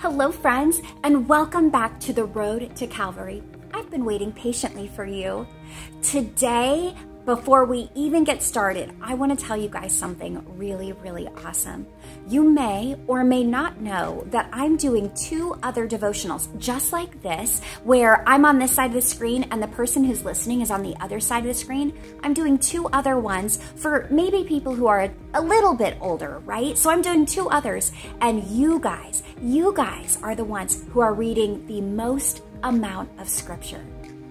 Hello, friends, and welcome back to the Road to Calvary. I've been waiting patiently for you. Today, before we even get started, I want to tell you guys something really, really awesome. You may or may not know that I'm doing two other devotionals just like this, where I'm on this side of the screen and the person who's listening is on the other side of the screen. I'm doing two other ones for maybe people who are a little bit older, right? So I'm doing two others. And you guys, you guys are the ones who are reading the most amount of scripture.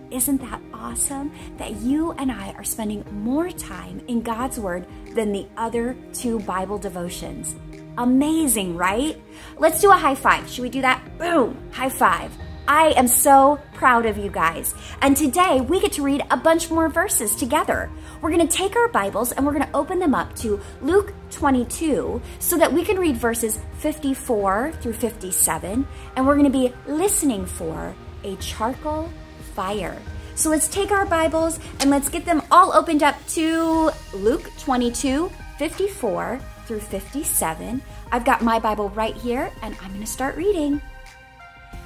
Isn't that awesome that you and I are spending more time in God's Word than the other two Bible devotions? Amazing, right? Let's do a high five. Should we do that? Boom, high five. I am so proud of you guys. And today we get to read a bunch more verses together. We're going to take our Bibles and we're going to open them up to Luke 22 so that we can read verses 54 through 57. And we're going to be listening for a charcoal fire. So let's take our Bibles and let's get them all opened up to Luke 22, 54 through 57. I've got my Bible right here and I'm going to start reading.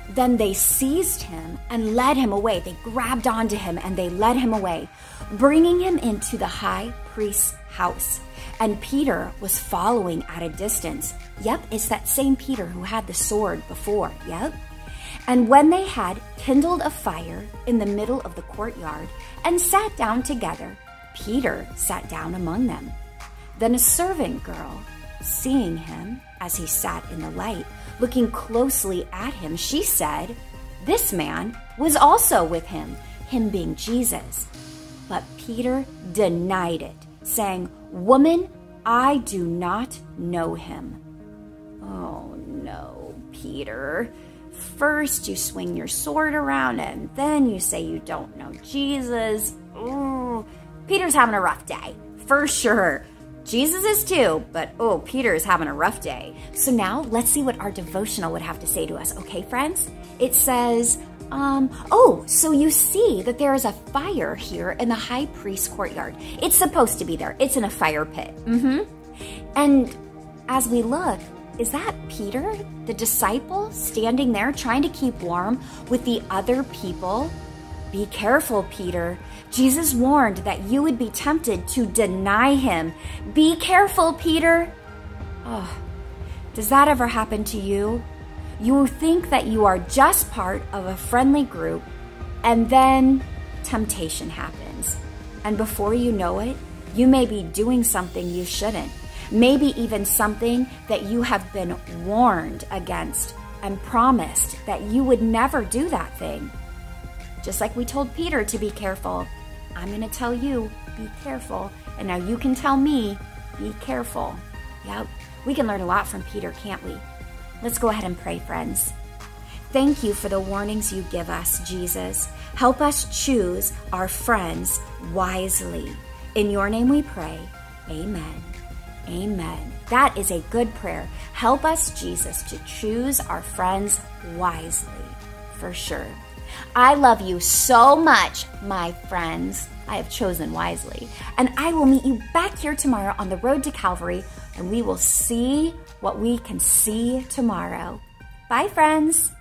Then they seized him and led him away. They grabbed onto him and they led him away, bringing him into the high priest's house. And Peter was following at a distance. Yep, it's that same Peter who had the sword before. Yep. And when they had kindled a fire in the middle of the courtyard and sat down together, Peter sat down among them. Then a servant girl, seeing him as he sat in the light, looking closely at him, she said, This man was also with him, him being Jesus. But Peter denied it, saying, Woman, I do not know him. Oh no, Peter. First, you swing your sword around, and then you say you don't know Jesus. Ooh, Peter's having a rough day, for sure. Jesus is too, but oh, Peter is having a rough day. So now let's see what our devotional would have to say to us, okay, friends? It says, um, oh, so you see that there is a fire here in the high priest's courtyard. It's supposed to be there. It's in a fire pit. Mm-hmm. And as we look, is that Peter, the disciple, standing there trying to keep warm with the other people? Be careful, Peter. Jesus warned that you would be tempted to deny him. Be careful, Peter. Oh, does that ever happen to you? You think that you are just part of a friendly group, and then temptation happens. And before you know it, you may be doing something you shouldn't maybe even something that you have been warned against and promised that you would never do that thing. Just like we told Peter to be careful, I'm going to tell you, be careful. And now you can tell me, be careful. Yep, we can learn a lot from Peter, can't we? Let's go ahead and pray, friends. Thank you for the warnings you give us, Jesus. Help us choose our friends wisely. In your name we pray. Amen. Amen. That is a good prayer. Help us, Jesus, to choose our friends wisely, for sure. I love you so much, my friends. I have chosen wisely. And I will meet you back here tomorrow on the road to Calvary, and we will see what we can see tomorrow. Bye, friends.